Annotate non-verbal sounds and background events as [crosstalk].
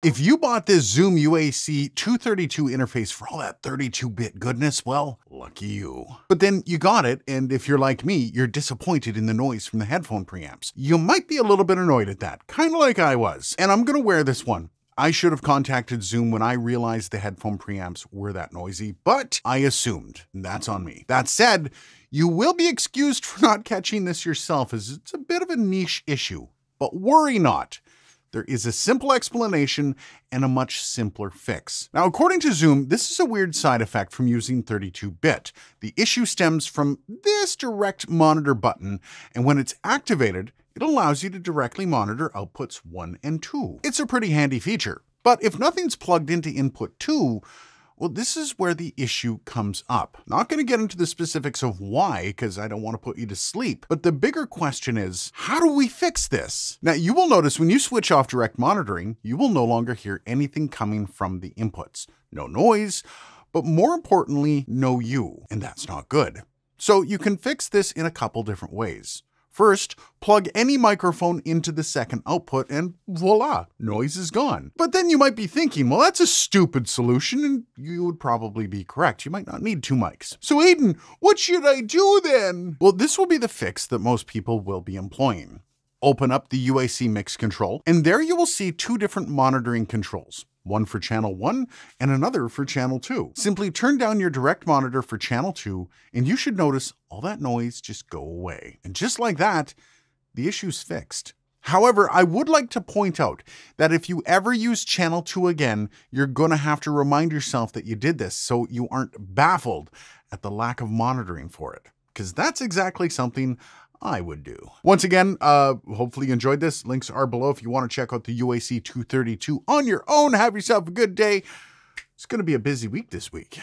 If you bought this Zoom UAC 232 interface for all that 32-bit goodness, well, lucky you. But then you got it, and if you're like me, you're disappointed in the noise from the headphone preamps. You might be a little bit annoyed at that, kind of like I was. And I'm gonna wear this one. I should have contacted Zoom when I realized the headphone preamps were that noisy, but I assumed. That's on me. That said, you will be excused [laughs] for not catching this yourself as it's a bit of a niche issue. But worry not. There is a simple explanation and a much simpler fix. Now, according to Zoom, this is a weird side effect from using 32-bit. The issue stems from this direct monitor button, and when it's activated, it allows you to directly monitor outputs 1 and 2. It's a pretty handy feature. But if nothing's plugged into input 2, well, this is where the issue comes up. Not going to get into the specifics of why, because I don't want to put you to sleep. But the bigger question is, how do we fix this? Now, you will notice when you switch off direct monitoring, you will no longer hear anything coming from the inputs. No noise, but more importantly, no you. And that's not good. So you can fix this in a couple different ways. First, plug any microphone into the second output and voila, noise is gone. But then you might be thinking, well, that's a stupid solution, and you would probably be correct. You might not need two mics. So Aiden, what should I do then? Well, this will be the fix that most people will be employing. Open up the UAC mix control, and there you will see two different monitoring controls one for channel 1 and another for channel 2. Simply turn down your direct monitor for channel 2 and you should notice all that noise just go away. And just like that, the issue's fixed. However, I would like to point out that if you ever use channel 2 again, you're going to have to remind yourself that you did this so you aren't baffled at the lack of monitoring for it. Because that's exactly something I would do. Once again, uh, hopefully you enjoyed this. Links are below if you want to check out the UAC 232 on your own. Have yourself a good day. It's going to be a busy week this week.